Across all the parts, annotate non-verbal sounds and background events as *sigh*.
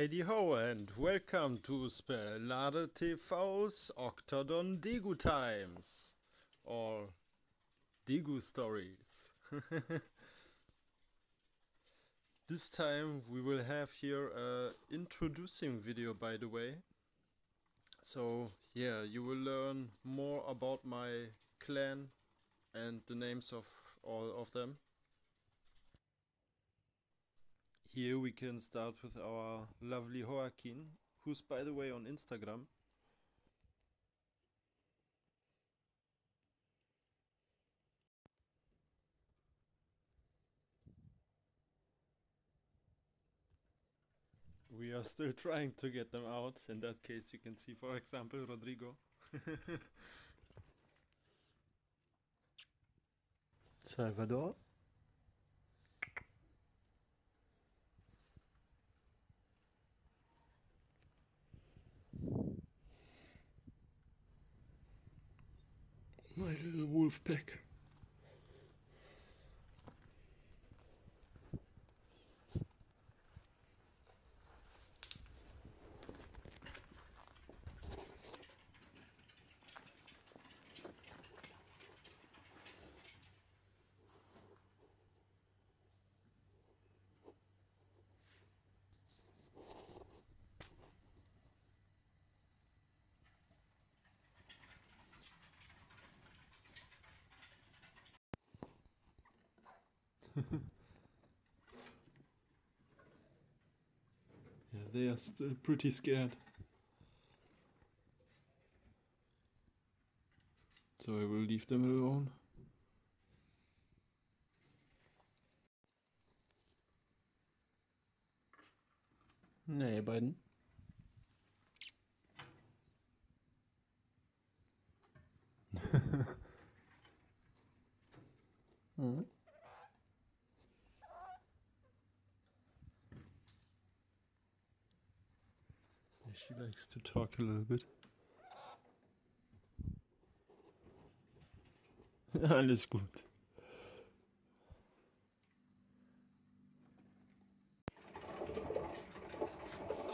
Heidi ho and welcome to Spelare TV's Octodon Degu Times or Degu Stories. *laughs* this time we will have here a introducing video by the way. So yeah, you will learn more about my clan and the names of all of them. Here we can start with our lovely Joaquin, who's by the way on Instagram. We are still trying to get them out. In that case, you can see, for example, Rodrigo. *laughs* Salvador. My little *laughs* yeah, they are still pretty scared. So I will leave them alone. Nee, beiden. *laughs* mhm. She likes to talk a little bit. *laughs* Alles gut.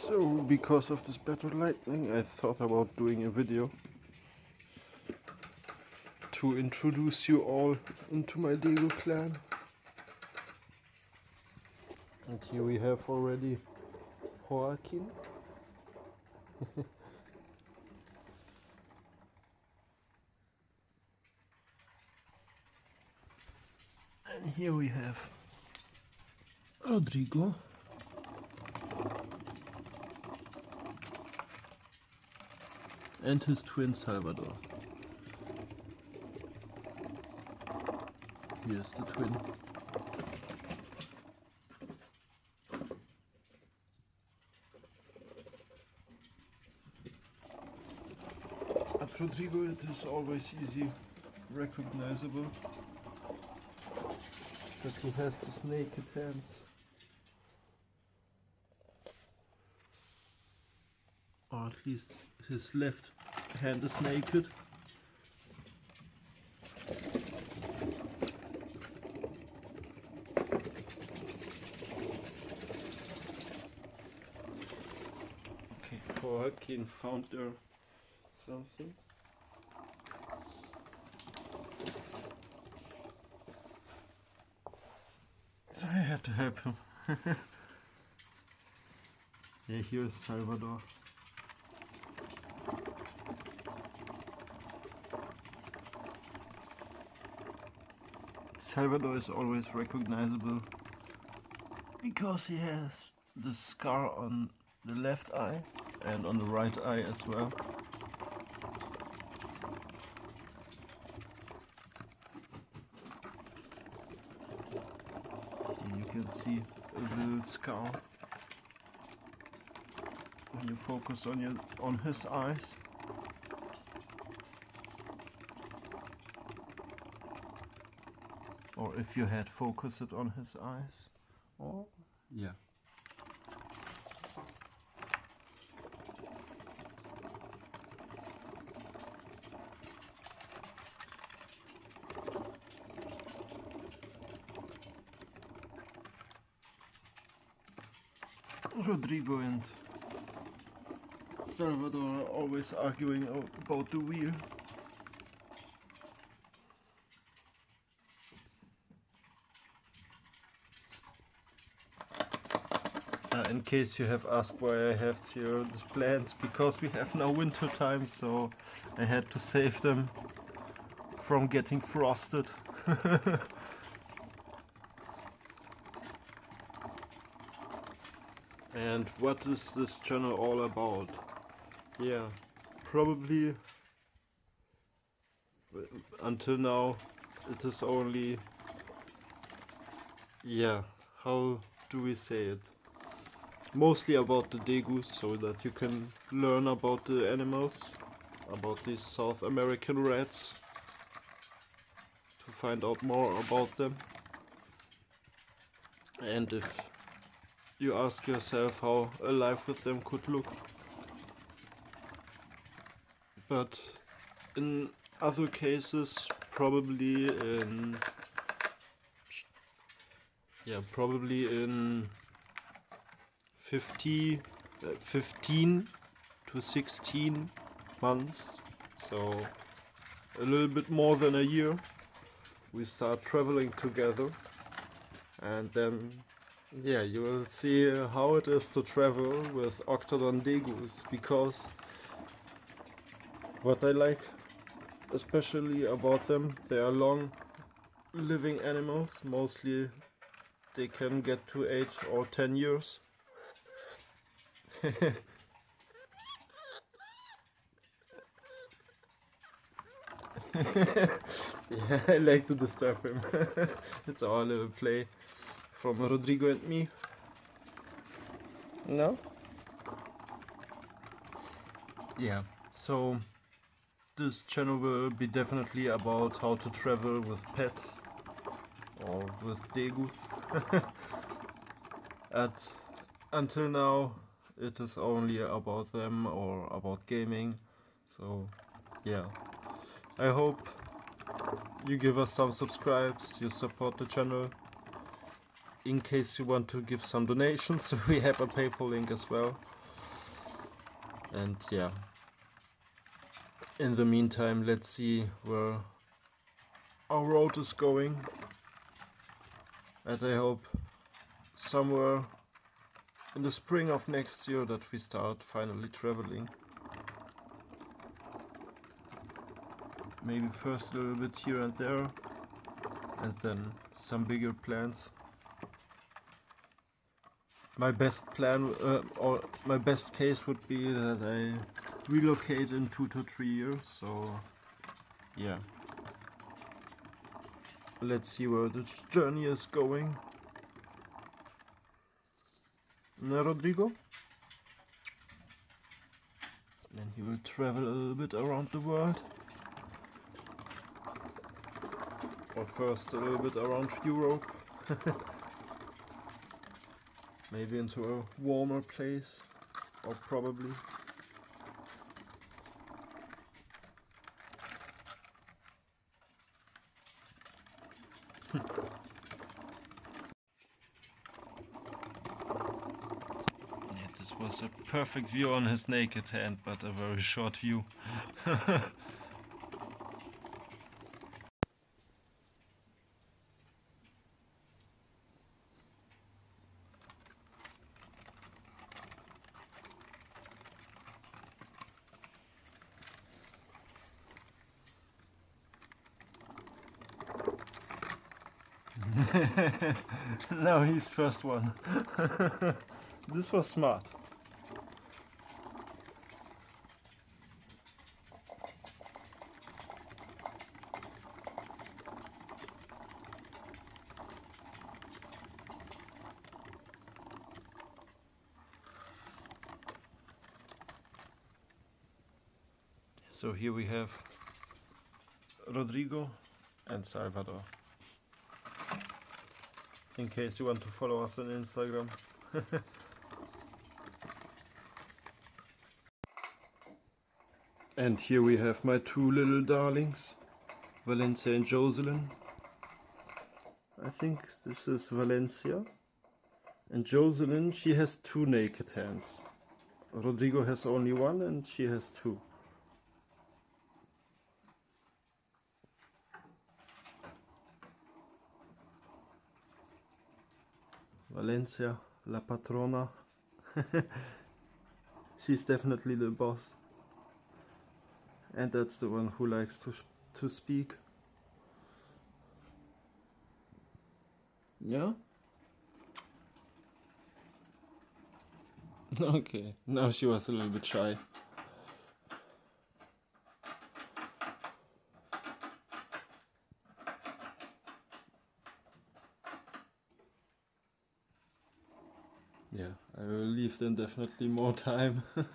So, because of this better lighting, I thought about doing a video to introduce you all into my Degu clan. And here we have already Joaquin. *laughs* and here we have Rodrigo. And his twin Salvador. Here's the twin. Rodrigo it is always easy recognizable that he has these naked hands. Or at least his left hand is naked. Okay, Joaquin found there something. So I had to help him. *laughs* yeah, here's Salvador. Salvador is always recognizable because he has the scar on the left eye and on the right eye as well. And you can see a scar when you focus on your on his eyes. Or if you had focused it on his eyes. Or yeah. Rodrigo and Salvador are always arguing about the wheel. Uh, in case you have asked why I have here these plants, because we have now winter time, so I had to save them from getting frosted. *laughs* and what is this channel all about? Yeah, probably uh, until now it is only yeah how do we say it? Mostly about the degus so that you can learn about the animals about these South American rats to find out more about them. And if you ask yourself how a life with them could look but in other cases probably in yeah probably in 50 uh, 15 to 16 months. So a little bit more than a year we start traveling together. And then yeah you will see how it is to travel with Octodon degus because what I like especially about them they are long living animals mostly they can get to 8 or 10 years *laughs* yeah, I like to disturb him. *laughs* it's our little play from Rodrigo and me. No? Yeah, so this channel will be definitely about how to travel with pets or with degus. *laughs* At until now it is only about them or about gaming. So yeah. I hope you give us some subscribes you support the channel in case you want to give some donations. *laughs* We have a paypal link as well. And yeah in the meantime let's see where our road is going and I hope somewhere in the spring of next year that we start finally traveling. Maybe first a little bit here and there and then some bigger plans. My best plan uh, or my best case would be that I relocate in two to three years so yeah. Let's see where the journey is going. Na Rodrigo? Then he will travel a little bit around the world. Or first a little bit around Europe. *laughs* Maybe into a warmer place. Or probably was a perfect view on his naked hand, but a very short view. *laughs* *laughs* now he's first one. *laughs* this was smart. So here we have Rodrigo and Salvador. In case you want to follow us on Instagram. *laughs* and here we have my two little darlings, Valencia and Jocelyn. I think this is Valencia And Jocelyn, she has two naked hands. Rodrigo has only one and she has two. Valencia, la patrona. *laughs* She's definitely the boss. And that's the one who likes to to speak. Yeah? *laughs* Okay, now she was a little bit shy. Yeah, I will leave them definitely more time. *laughs*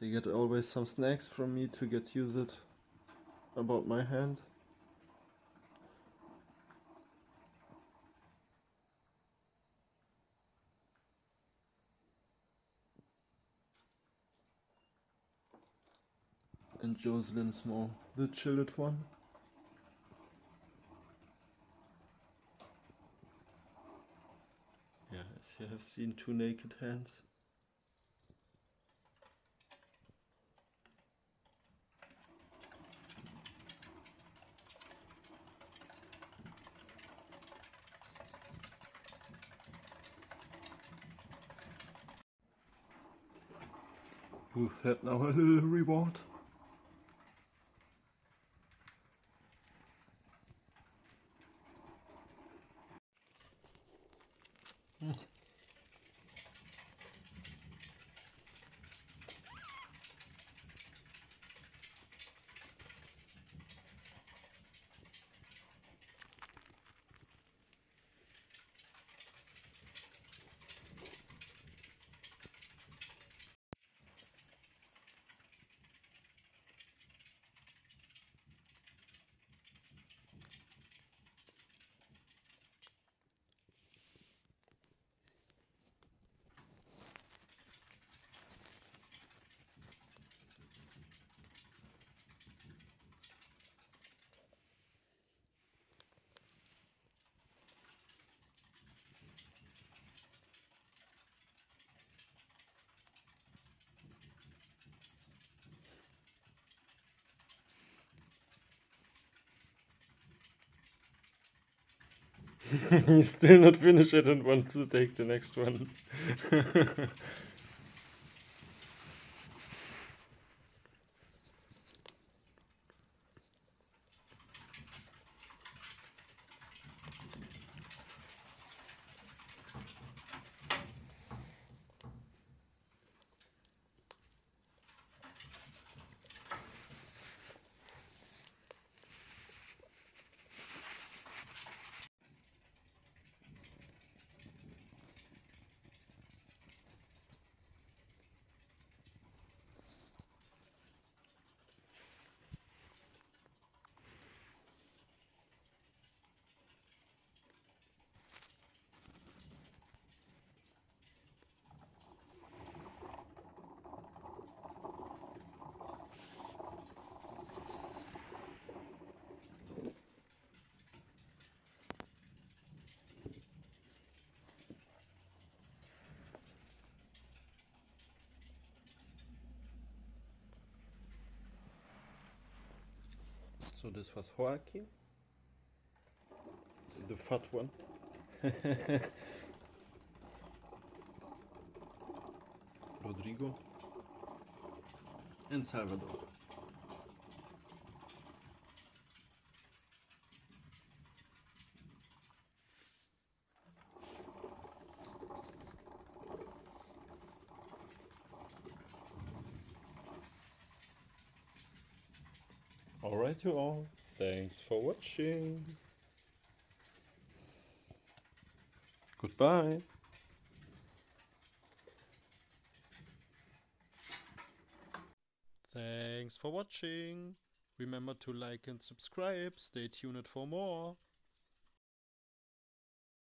they get always some snacks from me to get used about my hand. and Jocelyn more the chilled one. Yeah, as you have seen two naked hands. Who's had now a little reward? *laughs* you still not finished it and want to take the next one. *laughs* So this was Joaquin, the fat one. *laughs* Rodrigo and Salvador. Alright you all, thanks for watching. Goodbye. Thanks for watching. Remember to like and subscribe. Stay tuned for more.